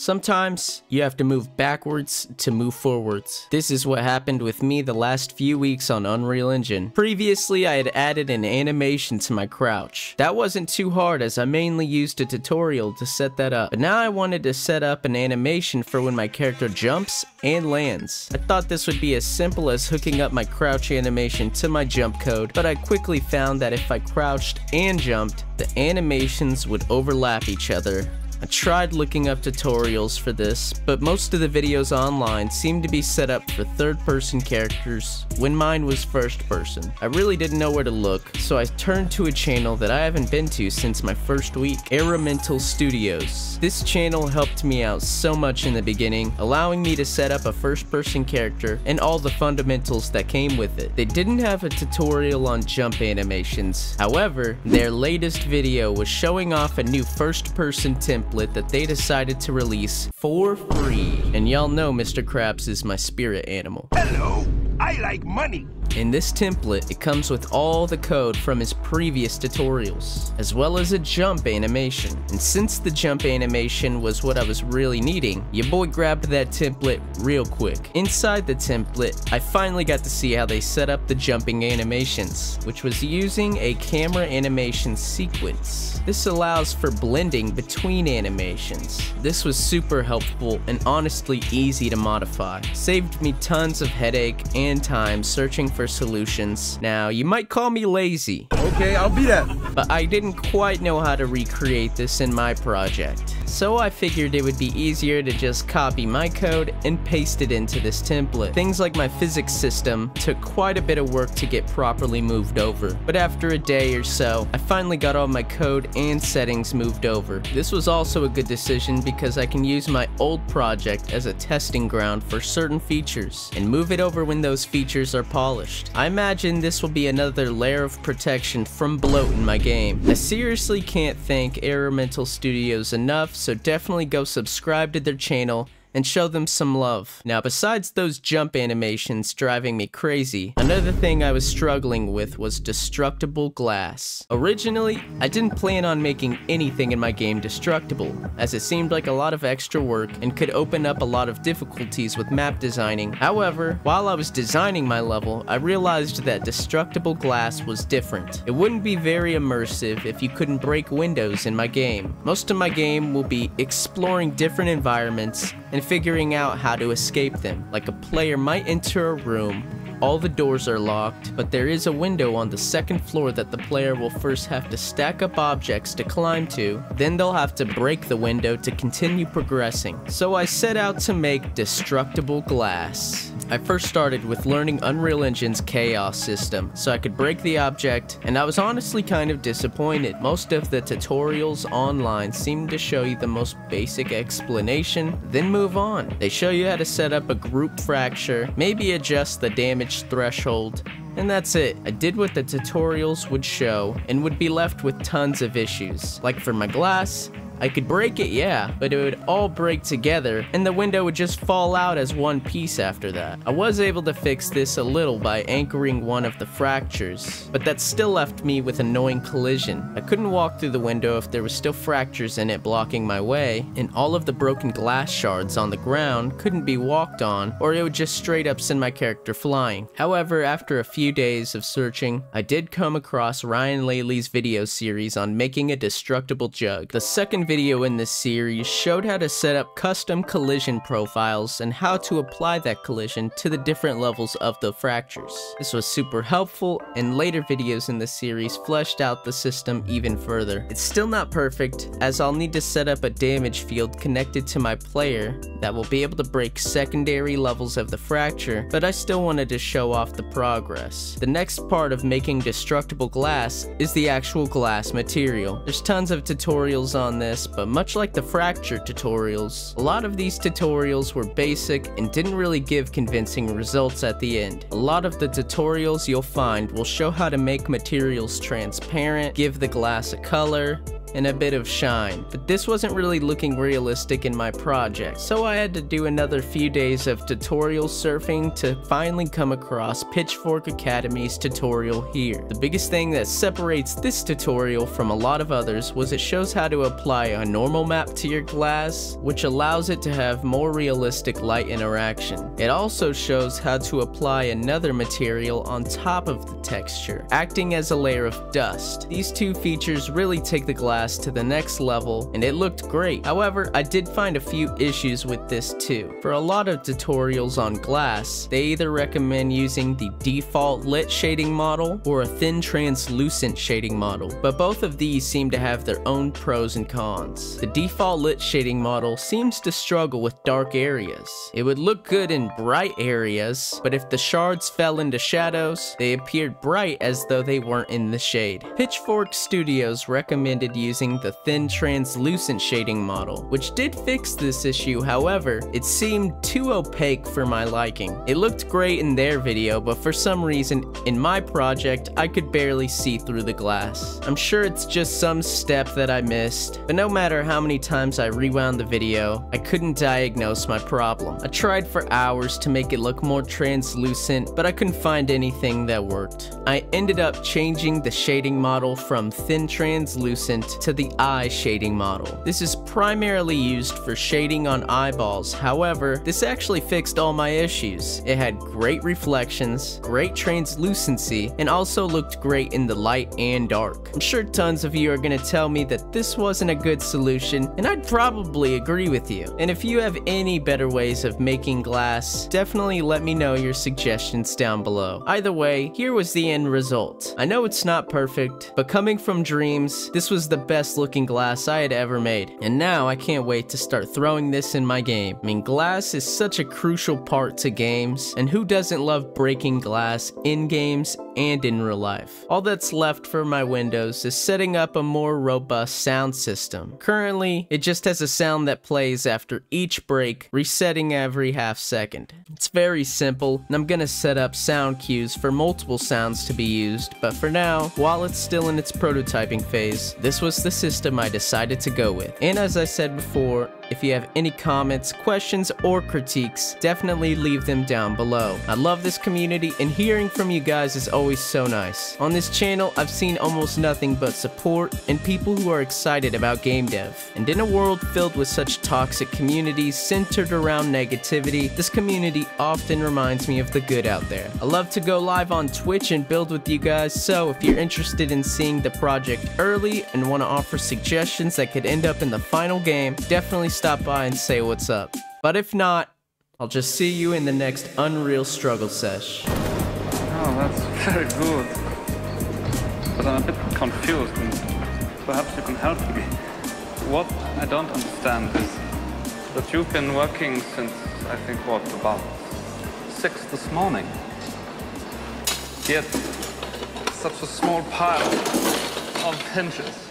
Sometimes you have to move backwards to move forwards. This is what happened with me the last few weeks on Unreal Engine. Previously, I had added an animation to my crouch. That wasn't too hard as I mainly used a tutorial to set that up. But now I wanted to set up an animation for when my character jumps and lands. I thought this would be as simple as hooking up my crouch animation to my jump code, but I quickly found that if I crouched and jumped, the animations would overlap each other I tried looking up tutorials for this, but most of the videos online seemed to be set up for third person characters when mine was first person. I really didn't know where to look, so I turned to a channel that I haven't been to since my first week, Eremental Studios. This channel helped me out so much in the beginning, allowing me to set up a first person character and all the fundamentals that came with it. They didn't have a tutorial on jump animations, however, their latest video was showing off a new first person template template that they decided to release for free. And y'all know Mr. Krabs is my spirit animal. Hello, I like money. In this template, it comes with all the code from his previous tutorials, as well as a jump animation. And since the jump animation was what I was really needing, your boy grabbed that template real quick. Inside the template, I finally got to see how they set up the jumping animations, which was using a camera animation sequence. This allows for blending between animations. This was super helpful and honestly easy to modify. Saved me tons of headache and time searching for for solutions. Now, you might call me lazy. Okay, I'll be that. But I didn't quite know how to recreate this in my project. So I figured it would be easier to just copy my code and paste it into this template. Things like my physics system took quite a bit of work to get properly moved over. But after a day or so, I finally got all my code and settings moved over. This was also a good decision because I can use my old project as a testing ground for certain features and move it over when those features are polished. I imagine this will be another layer of protection from bloat in my game. I seriously can't thank Eremental Studios enough, so definitely go subscribe to their channel and show them some love. Now besides those jump animations driving me crazy, another thing I was struggling with was destructible glass. Originally, I didn't plan on making anything in my game destructible, as it seemed like a lot of extra work and could open up a lot of difficulties with map designing. However, while I was designing my level, I realized that destructible glass was different. It wouldn't be very immersive if you couldn't break windows in my game. Most of my game will be exploring different environments and and figuring out how to escape them. Like a player might enter a room, all the doors are locked, but there is a window on the second floor that the player will first have to stack up objects to climb to, then they'll have to break the window to continue progressing. So I set out to make destructible glass. I first started with learning Unreal Engine's chaos system, so I could break the object, and I was honestly kind of disappointed. Most of the tutorials online seem to show you the most basic explanation, then move on. They show you how to set up a group fracture, maybe adjust the damage threshold, and that's it. I did what the tutorials would show, and would be left with tons of issues. Like for my glass, I could break it, yeah, but it would all break together, and the window would just fall out as one piece after that. I was able to fix this a little by anchoring one of the fractures, but that still left me with annoying collision. I couldn't walk through the window if there was still fractures in it blocking my way, and all of the broken glass shards on the ground couldn't be walked on, or it would just straight up send my character flying. However, after a few days of searching, I did come across Ryan Laley's video series on making a destructible jug. The second video in this series showed how to set up custom collision profiles and how to apply that collision to the different levels of the fractures. This was super helpful, and later videos in the series fleshed out the system even further. It's still not perfect, as I'll need to set up a damage field connected to my player that will be able to break secondary levels of the fracture, but I still wanted to show off the progress. The next part of making destructible glass is the actual glass material. There's tons of tutorials on this, but much like the fracture tutorials, a lot of these tutorials were basic and didn't really give convincing results at the end. A lot of the tutorials you'll find will show how to make materials transparent, give the glass a color, and a bit of shine, but this wasn't really looking realistic in my project, so I had to do another few days of tutorial surfing to finally come across Pitchfork Academy's tutorial here. The biggest thing that separates this tutorial from a lot of others was it shows how to apply a normal map to your glass, which allows it to have more realistic light interaction. It also shows how to apply another material on top of the texture, acting as a layer of dust. These two features really take the glass to the next level, and it looked great. However, I did find a few issues with this too. For a lot of tutorials on glass, they either recommend using the default lit shading model or a thin translucent shading model, but both of these seem to have their own pros and cons. The default lit shading model seems to struggle with dark areas. It would look good in bright areas, but if the shards fell into shadows, they appeared bright as though they weren't in the shade. Pitchfork Studios recommended using the thin translucent shading model, which did fix this issue, however, it seemed too opaque for my liking. It looked great in their video, but for some reason, in my project, I could barely see through the glass. I'm sure it's just some step that I missed, but no matter how many times I rewound the video, I couldn't diagnose my problem. I tried for hours to make it look more translucent, but I couldn't find anything that worked. I ended up changing the shading model from thin translucent to the eye shading model. This is primarily used for shading on eyeballs, however, this actually fixed all my issues. It had great reflections, great translucency, and also looked great in the light and dark. I'm sure tons of you are gonna tell me that this wasn't a good solution, and I'd probably agree with you. And if you have any better ways of making glass, definitely let me know your suggestions down below. Either way, here was the end result. I know it's not perfect, but coming from Dreams, this was the best looking glass I had ever made. And now I can't wait to start throwing this in my game. I mean, glass is such a crucial part to games, and who doesn't love breaking glass in games and in real life? All that's left for my Windows is setting up a more robust sound system. Currently, it just has a sound that plays after each break, resetting every half second. It's very simple, and I'm gonna set up sound cues for multiple sounds to be used, but for now, while it's still in its prototyping phase, this was the system I decided to go with. And as I said before, if you have any comments, questions, or critiques, definitely leave them down below. I love this community and hearing from you guys is always so nice. On this channel, I've seen almost nothing but support and people who are excited about game dev. And in a world filled with such toxic communities centered around negativity, this community often reminds me of the good out there. I love to go live on Twitch and build with you guys, so if you're interested in seeing the project early and want to offer suggestions that could end up in the final game, definitely stop by and say what's up. But if not, I'll just see you in the next Unreal Struggle Sesh. Oh, that's very good. But I'm a bit confused and perhaps you can help me. What I don't understand is that you've been working since, I think, what, about six this morning. Yet, such a small pile of hinges.